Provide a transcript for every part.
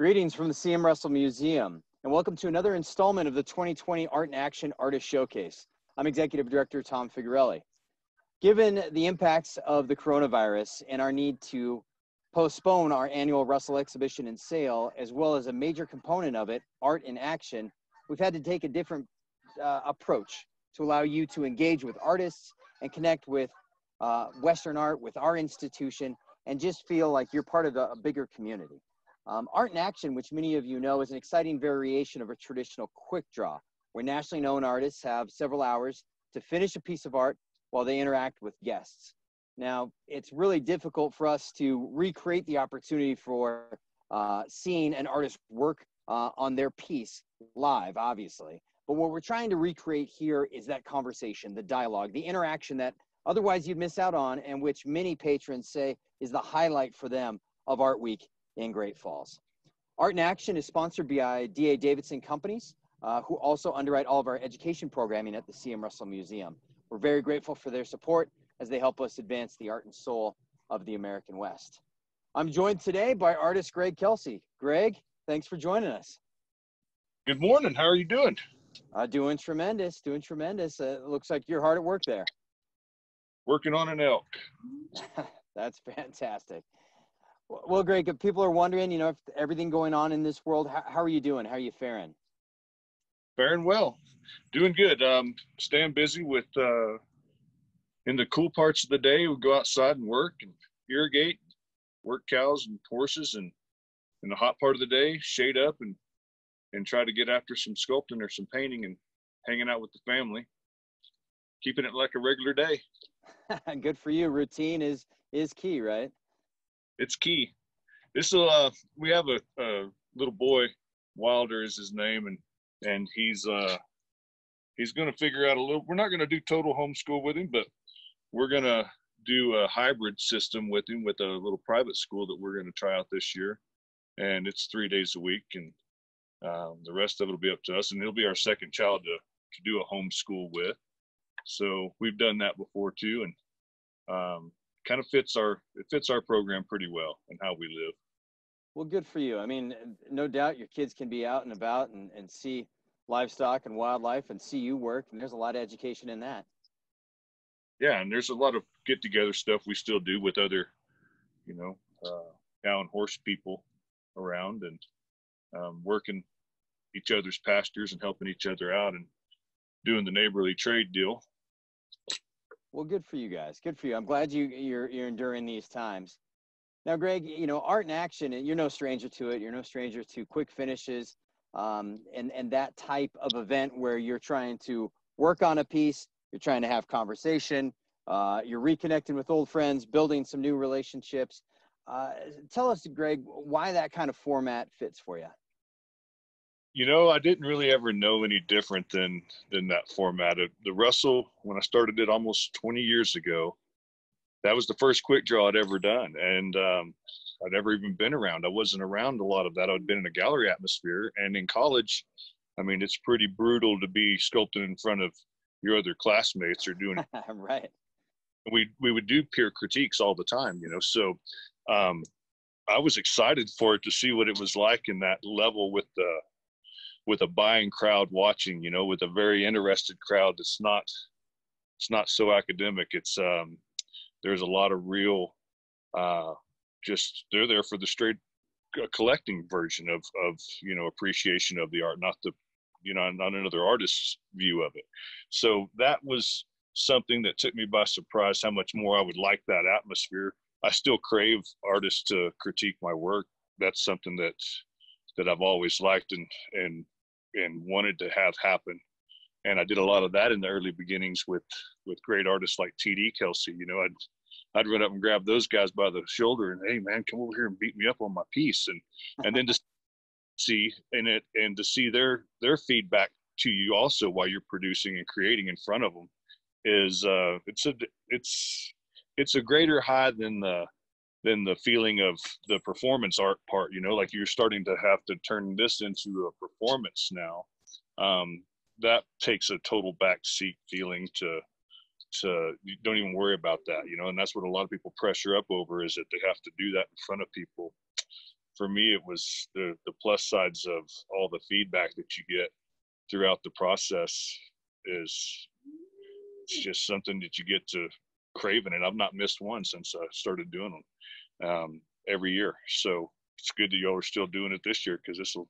Greetings from the CM Russell Museum, and welcome to another installment of the 2020 Art in Action Artist Showcase. I'm Executive Director Tom Figarelle. Given the impacts of the coronavirus and our need to postpone our annual Russell exhibition and sale, as well as a major component of it, Art in Action, we've had to take a different uh, approach to allow you to engage with artists and connect with uh, Western art, with our institution, and just feel like you're part of a, a bigger community. Um, art in action, which many of you know, is an exciting variation of a traditional quick draw, where nationally known artists have several hours to finish a piece of art while they interact with guests. Now, it's really difficult for us to recreate the opportunity for uh, seeing an artist work uh, on their piece live, obviously. But what we're trying to recreate here is that conversation, the dialogue, the interaction that otherwise you'd miss out on, and which many patrons say is the highlight for them of Art Week in Great Falls. Art in Action is sponsored by DA Davidson Companies, uh, who also underwrite all of our education programming at the CM Russell Museum. We're very grateful for their support as they help us advance the art and soul of the American West. I'm joined today by artist Greg Kelsey. Greg, thanks for joining us. Good morning. How are you doing? Uh, doing tremendous, doing tremendous. Uh, looks like you're hard at work there. Working on an elk. That's fantastic. Well, Greg, if people are wondering, you know, if everything going on in this world, how, how are you doing? How are you faring? Faring well, doing good. Um, staying busy with uh, in the cool parts of the day. We go outside and work and irrigate, work cows and horses, and in the hot part of the day, shade up and and try to get after some sculpting or some painting and hanging out with the family, keeping it like a regular day. Good for you. Routine is is key, right? It's key. This uh, we have a, a little boy, Wilder is his name, and and he's uh he's going to figure out a little. We're not going to do total homeschool with him, but we're going to do a hybrid system with him with a little private school that we're going to try out this year, and it's three days a week, and um, the rest of it will be up to us, and he'll be our second child to to do a homeschool with. So we've done that before too, and um, kind of fits our it fits our program pretty well and how we live. Well, good for you. I mean, no doubt your kids can be out and about and, and see livestock and wildlife and see you work, and there's a lot of education in that. Yeah, and there's a lot of get together stuff we still do with other, you know, uh, cow and horse people around and um, working each other's pastures and helping each other out and doing the neighborly trade deal well, good for you guys. Good for you. I'm glad you you're you're enduring these times. Now, Greg, you know art and action, and you're no stranger to it. You're no stranger to quick finishes, um, and and that type of event where you're trying to work on a piece, you're trying to have conversation, uh, you're reconnecting with old friends, building some new relationships. Uh, tell us, Greg, why that kind of format fits for you you know, I didn't really ever know any different than than that format. The Russell, when I started it almost 20 years ago, that was the first quick draw I'd ever done, and um, I'd never even been around. I wasn't around a lot of that. I'd been in a gallery atmosphere, and in college, I mean, it's pretty brutal to be sculpting in front of your other classmates or doing right. We we would do peer critiques all the time, you know. So um, I was excited for it to see what it was like in that level with the with a buying crowd watching, you know, with a very interested crowd that's not it's not so academic. It's um there's a lot of real uh just they're there for the straight uh, collecting version of of you know appreciation of the art, not the you know not another artist's view of it. So that was something that took me by surprise how much more I would like that atmosphere. I still crave artists to critique my work. That's something that that I've always liked and and and wanted to have happen. And I did a lot of that in the early beginnings with with great artists like T.D. Kelsey. You know, I'd I'd run up and grab those guys by the shoulder and hey man, come over here and beat me up on my piece, and and then to see in it and to see their their feedback to you also while you're producing and creating in front of them is uh it's a it's it's a greater high than the than the feeling of the performance art part you know like you're starting to have to turn this into a performance now. Um, that takes a total backseat feeling to to don't even worry about that you know and that's what a lot of people pressure up over is that they have to do that in front of people. For me, it was the the plus sides of all the feedback that you get throughout the process is it's just something that you get to craving and I've not missed one since I started doing them um, every year. So it's good that y'all are still doing it this year because this will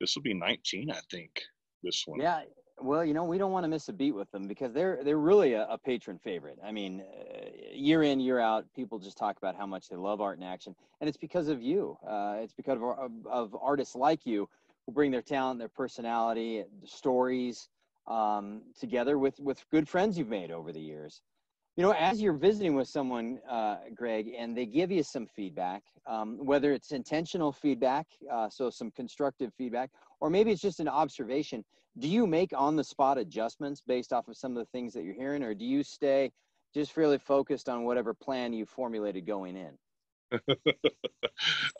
this will be 19, I think. This one. Yeah. Well, you know, we don't want to miss a beat with them because they're they're really a, a patron favorite. I mean, uh, year in year out, people just talk about how much they love art in action, and it's because of you. Uh, it's because of, of, of, artists like you who bring their talent, their personality, the stories um, together with with good friends you've made over the years you know as you're visiting with someone uh, greg and they give you some feedback um, whether it's intentional feedback uh, so some constructive feedback or maybe it's just an observation do you make on the spot adjustments based off of some of the things that you're hearing or do you stay just fairly focused on whatever plan you formulated going in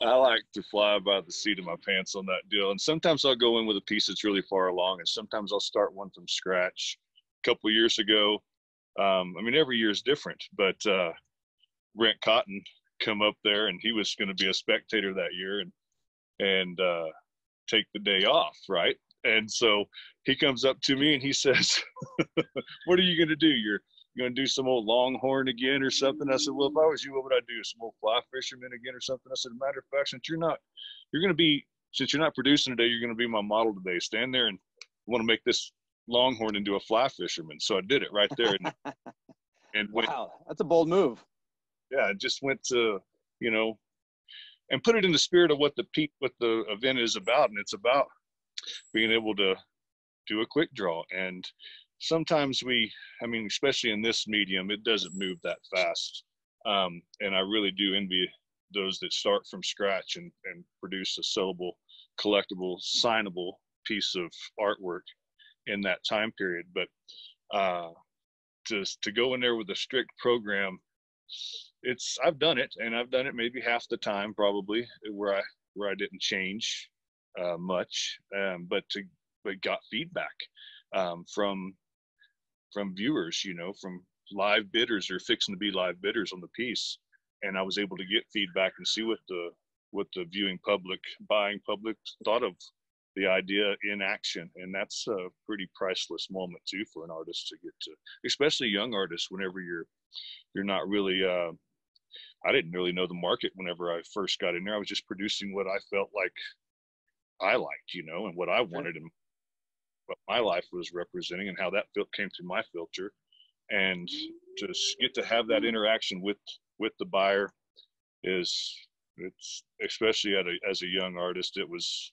I like to fly by the seat of my pants on that deal. And sometimes I'll go in with a piece that's really far along, and sometimes I'll start one from scratch. A couple years ago, um, I mean, every year is different, but uh, Brent Cotton come up there, and he was going to be a spectator that year, and and uh, take the day off, right? And so he comes up to me and he says, "What are you going to do? You're going to do some old longhorn again or something?" I said, "Well, if I was you, what would I do? Some old fly fisherman again or something?" I said, "Matter of fact, since you're not, you're going to be, since you're not producing today, you're going to be my model today. Stand there and want to make this longhorn into a fly fisherman. So I did it right there. And, and went, wow, that's a bold move. Yeah, I just went to, you know, and put it in the spirit of what the peak, what the event is about. And it's about being able to do a quick draw. And sometimes we, I mean, especially in this medium, it doesn't move that fast. Um, and I really do envy those that start from scratch and, and produce a sellable, collectible, signable piece of artwork in that time period. But uh, to to go in there with a strict program, it's I've done it, and I've done it maybe half the time probably where I where I didn't change uh, much, um, but to but got feedback um, from from viewers, you know, from live bidders or fixing to be live bidders on the piece, and I was able to get feedback and see what the what the viewing public, buying public thought of the idea in action and that's a pretty priceless moment too for an artist to get to especially young artists whenever you're you're not really uh, i didn't really know the market whenever i first got in there. I was just producing what i felt like i liked you know and what i wanted and what my life was representing and how that came through my filter. And to get to have that interaction with with the buyer is it's especially at a, as a young artist it was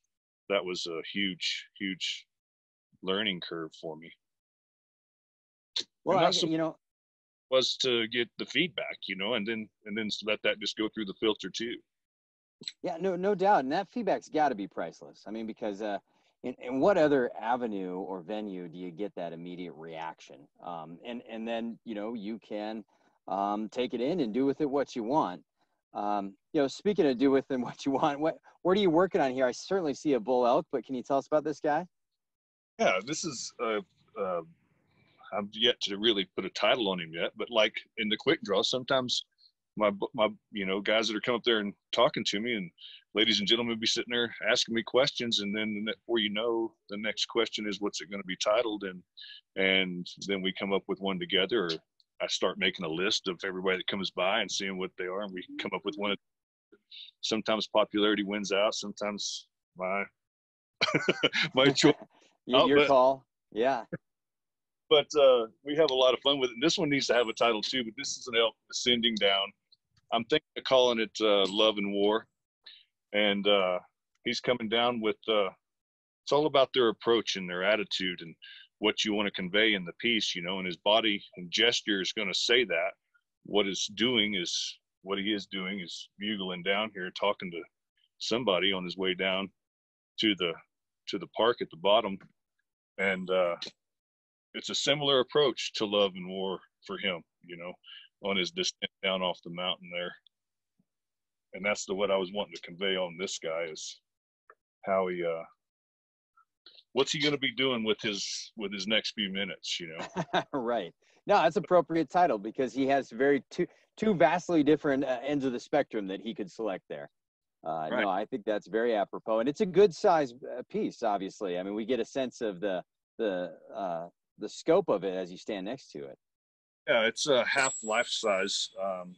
that was a huge, huge learning curve for me. Well, I, you know, was to get the feedback, you know, and then and then let that just go through the filter too. Yeah, no, no doubt, and that feedback's got to be priceless. I mean, because uh, in, in what other avenue or venue do you get that immediate reaction? Um, and and then you know you can um, take it in and do with it what you want. Um, you know, speaking of do with them what you want, what what are you working on here? I certainly see a bull elk, but can you tell us about this guy? Yeah, this is uh, uh, I've yet to really put a title on him yet, but like in the quick draw, sometimes my my you know guys that are coming up there and talking to me and ladies and gentlemen be sitting there asking me questions and then before you know the next question is what's it going to be titled and and then we come up with one together or I start making a list of everybody that comes by and seeing what they are, and we come up with one. Sometimes popularity wins out. Sometimes my my choice. Your call. Yeah. But uh, we have a lot of fun with it. And this one needs to have a title too. But this is an elk ascending down. I'm thinking of calling it uh, Love and War, and uh, he's coming down with. Uh, it's all about their approach and their attitude and what you want to convey in the piece, you know, and his body and gesture is going to say that. What it's doing is what he is doing is bugling down here, talking to somebody on his way down to the to the park at the bottom, and uh, it's a similar approach to love and war for him, you know, on his descent down off the mountain there. And that's the what I was wanting to convey on this guy is how he uh what's he going to be doing with his with his next few minutes you know right no that's appropriate title because he has very two two vastly different uh, ends of the spectrum that he could select there Uh, right. No, I think that's very apropos, and it's a good size uh, piece. Obviously, I mean, we get a sense of the the uh, the scope of it as you stand next to it. Yeah, it's a half life size. Um,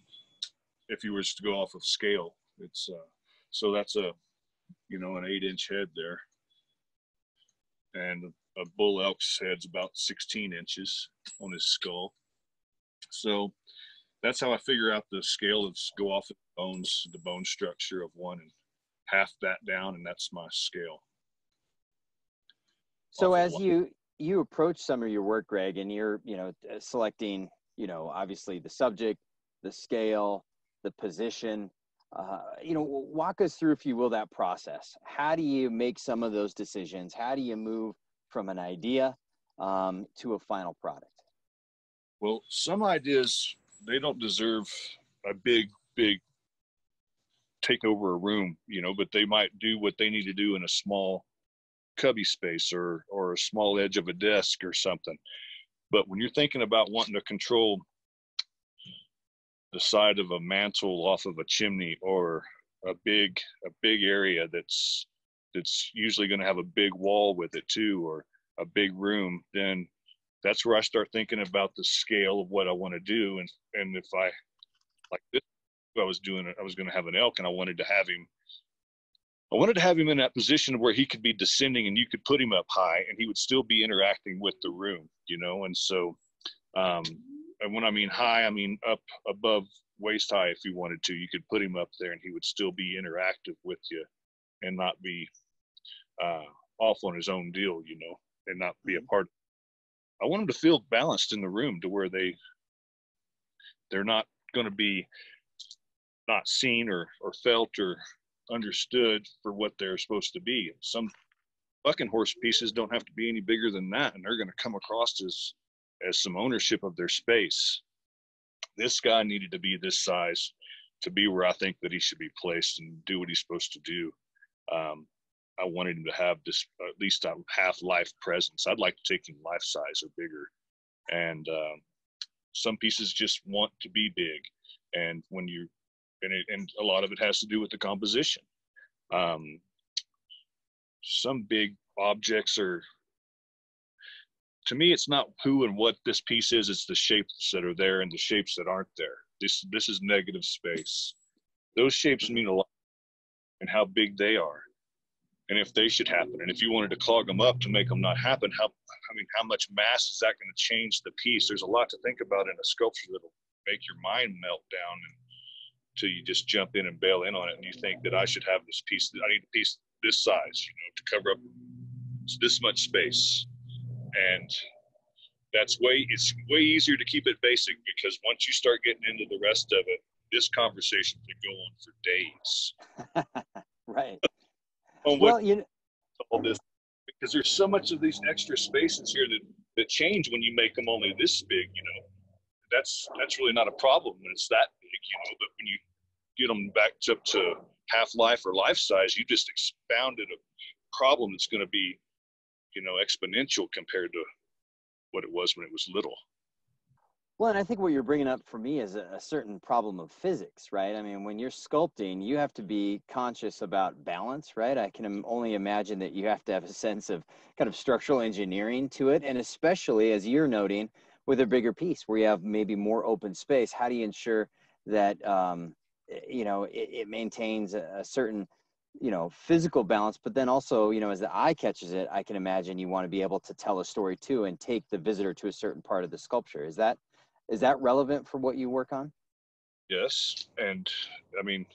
if you were to go off of scale, it's uh, so that's a you know an eight inch head there, and a bull elk's head's about 16 inches on his skull. So that's how I figure out the scale of go off the bones, the bone structure of one, and half that down, and that's my scale. So as you you approach some of your work, Greg, and you're you know selecting you know obviously the subject, the scale, the position. Uh, you know, walk us through, if you will, that process. How do you make some of those decisions? How do you move from an idea um, to a final product? Well, some ideas they don't deserve a big, big take over a room, you know, but they might do what they need to do in a small cubby space or or a small edge of a desk or something. But when you're thinking about wanting to control the side of a mantle off of a chimney or a big a big area that's that's usually going to have a big wall with it too or a big room then that's where I start thinking about the scale of what I want to do. And and if I like this, I was doing, I was going to have an elk, and I wanted to have him. I wanted to have him in that position where he could be descending, and you could put him up high, and he would still be interacting with the room, you know. And so, um, and when I mean high, I mean up above waist high. If you wanted to, you could put him up there, and he would still be interactive with you, and not be uh, off on his own deal, you know, and not be a mm-hmm. part I want him to feel balanced in the room to where they they're not going to be not seen or or felt or understood for what they're supposed to be. Some bucking horse pieces don't have to be any bigger than that, and they're going to come across as as some ownership of their space. This guy needed to be this size to be where I think that he should be placed and do what he's supposed to do. Um, I wanted him to have this at least a half life presence. I'd like to take him life size or bigger. And um, some pieces just want to be big. And when you, and, it, and a lot of it has to do with the composition. Um, some big objects are, to me, it's not who and what this piece is, it's the shapes that are there and the shapes that aren't there. This, this is negative space. Those shapes mean a lot and how big they are and if they should happen and if you wanted to clog them up to make them not happen how i mean how much mass is that going to change the piece there's a lot to think about in a sculpture that'll make your mind melt down until you just jump in and bail in on it and you think that i should have this piece i need a piece this size you know to cover up this much space and that's way it's way easier to keep it basic because once you start getting into the rest of it this conversation can go on for days right on well, you know, all this because there's so much of these extra spaces here that that change when you make them only this big. You know, that's that's really not a problem when it's that big. You know, but when you get them back up to half life or life size, you just expounded a problem that's going to be, you know, exponential compared to what it was when it was little. Well, and I think what you're bringing up for me is a, a, certain problem of physics, right? I mean, when you're sculpting, you have to be conscious about balance, right? I can only imagine that you have to have a sense of kind of structural engineering to it. And especially as you're noting with a bigger piece where you have maybe more open space, how do you ensure that, um, you know, it, it maintains a, a certain, you know, physical balance, but then also, you know, as the eye catches it, I can imagine you want to be able to tell a story too and take the visitor to a certain part of the sculpture. Is that is that relevant for what you work on? Yes, and I mean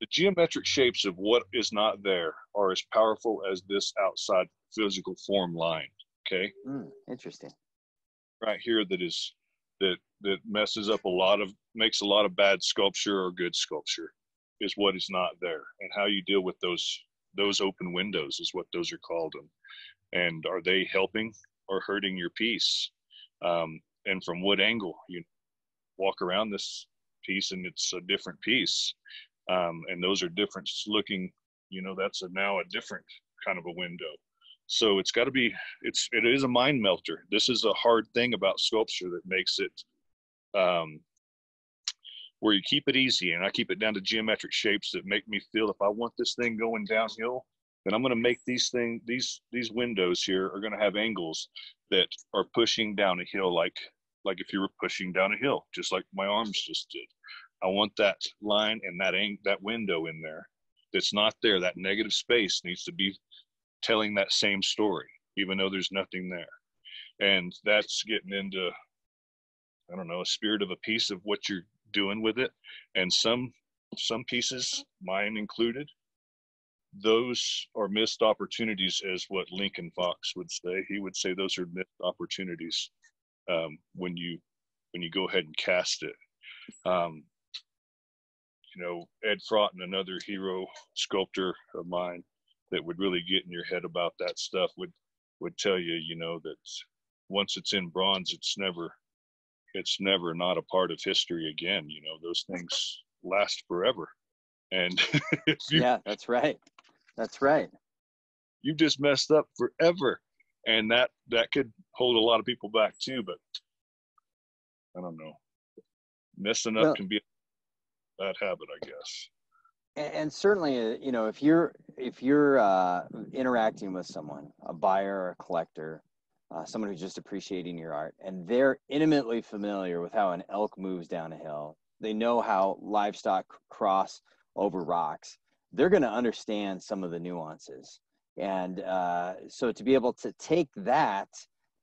the geometric shapes of what is not there are as powerful as this outside physical form line. Okay. Mm, interesting. Right here, that is that that messes up a lot of makes a lot of bad sculpture or good sculpture is what is not there. And how you deal with those those open windows is what those are called. And and are they helping or hurting your piece um, and from what angle? You walk around this piece and it's a different piece. Um, and those are different looking you know that's a, now a different kind of a window. So it's got to be it's it is a mind melter. This is a hard thing about sculpture that makes it um, where you keep it easy and I keep it down to geometric shapes that make me feel if I want this thing going downhill, then I'm going to make these thing these these windows here are going to have angles that are pushing down a hill like like if you were pushing down a hill, just like my arms just did. I want that line and that ang- that window in there that's not there. That negative space needs to be telling that same story, even though there's nothing there. And that's getting into I don't know, a spirit of a piece of what you're doing with it. And some some pieces, mine included, those are missed opportunities, as what Lincoln Fox would say. He would say those are missed opportunities um, when you when you go ahead and cast it. Um, you know, Ed Fraughton, another hero sculptor of mine, that would really get in your head about that stuff would would tell you, you know, that once it's in bronze, it's never it's never not a part of history again. You know, those things last forever. And you, yeah, that's right. That's right. You just messed up forever. And that that could hold a lot of people back too, but I don't know. Messing up well, can be a bad habit, I guess. And certainly, uh, you know, if you're if you're uh, interacting with someone, a buyer or a collector, uh, someone who's just appreciating your art, and they're intimately familiar with how an elk moves down a hill. They know how livestock cross over rocks. They're going to understand some of the nuances. And uh, so to be able to take that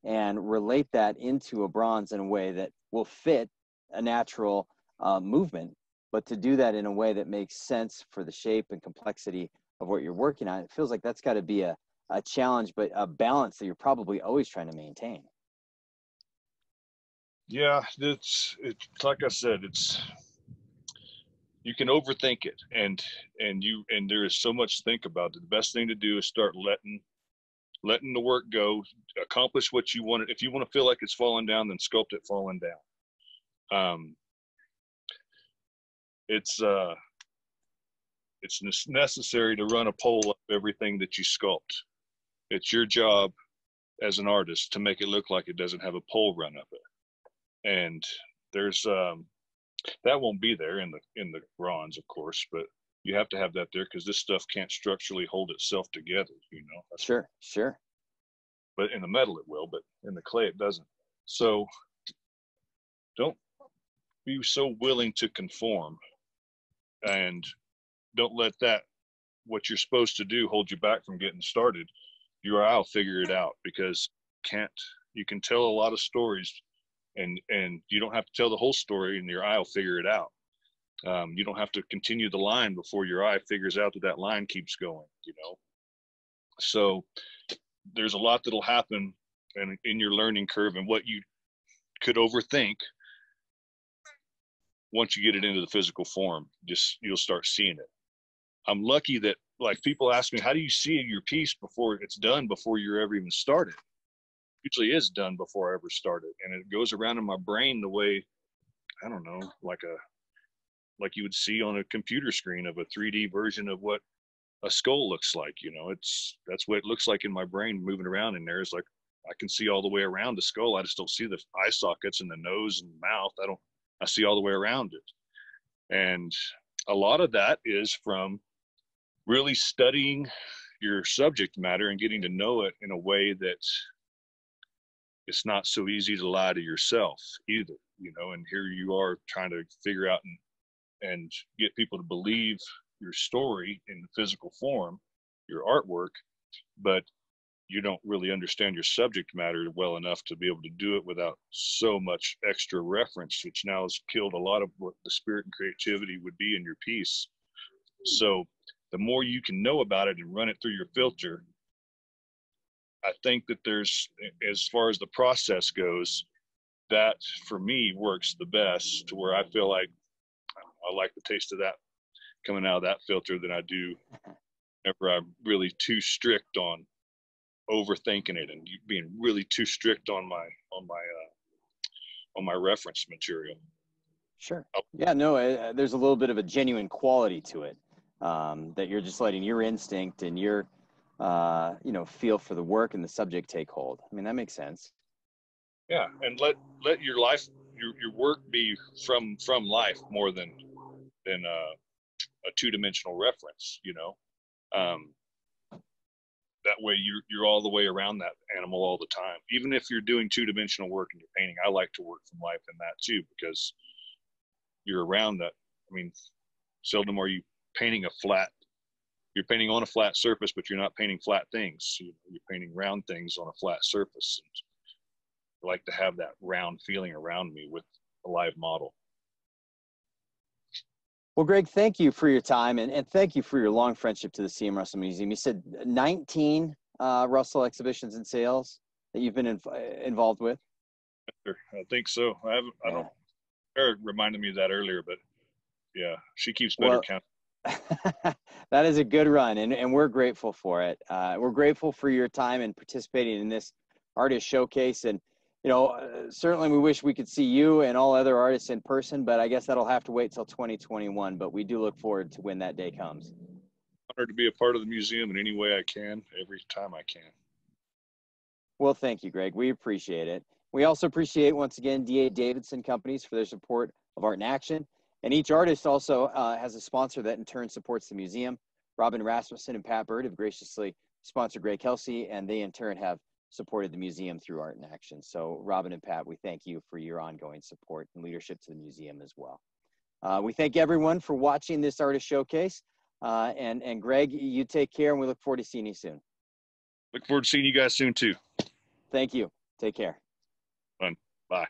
and relate that into a bronze in a way that will fit a natural uh, movement, but to do that in a way that makes sense for the shape and complexity of what you're working on, it feels like that's got to be a, a challenge, but a balance that you're probably always trying to maintain. Yeah, it's it's like I said, it's you can overthink it, and and you and there is so much to think about. The best thing to do is start letting letting the work go, accomplish what you want. If you want to feel like it's falling down, then sculpt it falling down. Um, it's uh, it's necessary to run a pole up everything that you sculpt. It's your job as an artist to make it look like it doesn't have a pole run up it. And there's um, that won't be there in the in the bronze, of course, but you have to have that there because this stuff can't structurally hold itself together. You know. Sure, sure. But in the metal it will, but in the clay it doesn't. So don't be so willing to conform, and don't let that what you're supposed to do hold you back from getting started your eye will figure it out because can't you can tell a lot of stories and and you don't have to tell the whole story and your eye will figure it out. Um, you don't have to continue the line before your eye figures out that that line keeps going you know? So there's a lot that'll happen and in your learning curve and what you could overthink once you get it into the physical form just you'll start seeing it. I'm lucky that like people ask me, how do you see your piece before it's done before you're ever even started? Usually is done before I ever started, and it goes around in my brain the way I don't know, like a like you would see on a computer screen of a 3D version of what a skull looks like. You know, it's that's what it looks like in my brain moving around in there. Is like I can see all the way around the skull. I just don't see the eye sockets and the nose and the mouth. I don't. I see all the way around it, and a lot of that is from really studying your subject matter and getting to know it in a way that it's not so easy to lie to yourself either you know and here you are trying to figure out and and get people to believe your story in physical form your artwork but you don't really understand your subject matter well enough to be able to do it without so much extra reference which now has killed a lot of what the spirit and creativity would be in your piece. So the more you can know about it and run it through your filter, I think that there's, as far as the process goes, that for me works the best to where I feel like I like the taste of that coming out of that filter than I do whenever I'm really too strict on overthinking it and being really too strict on my on my uh, on my reference material. Sure. Oh. Yeah. No. Uh, there's a little bit of a genuine quality to it um, that you're just letting your instinct and your uh, you know feel for the work and the subject take hold i mean that makes sense yeah and let let your life your your work be from from life more than than uh, a two dimensional reference. You know, um, that way you're you're all the way around that animal all the time. Even if you're doing two dimensional work and you're painting, I like to work from life in that too because you're around that. I mean, seldom are you painting a flat. You're painting on a flat surface, but you're not painting flat things. You're painting round things on a flat surface. And I like to have that round feeling around me with a live model. Well, Greg, thank you for your time and, and thank you for your long friendship to the CM Russell Museum. You said 19 uh, Russell exhibitions and sales that you've been in, involved with. I think so. I haven't, I don't, Eric reminded me of that earlier, but yeah, she keeps better well, count. that is a good run, and, and we're grateful for it. Uh, we're grateful for your time and participating in this artist showcase. And, you know, uh, certainly we wish we could see you and all other artists in person, but I guess that'll have to wait till 2021. But we do look forward to when that day comes. Honored to be a part of the museum in any way I can, every time I can. Well, thank you, Greg. We appreciate it. We also appreciate, once again, DA Davidson Companies for their support of Art in Action. And each artist also uh, has a sponsor that in turn supports the museum. Robin Rasmussen and Pat Bird have graciously sponsored Greg Kelsey, and they in turn have supported the museum through Art in Action. So, Robin and Pat, we thank you for your ongoing support and leadership to the museum as well. Uh, we thank everyone for watching this artist showcase. Uh, and, and Greg, you take care, and we look forward to seeing you soon. Look forward to seeing you guys soon, too. Thank you. Take care. Fun. Bye.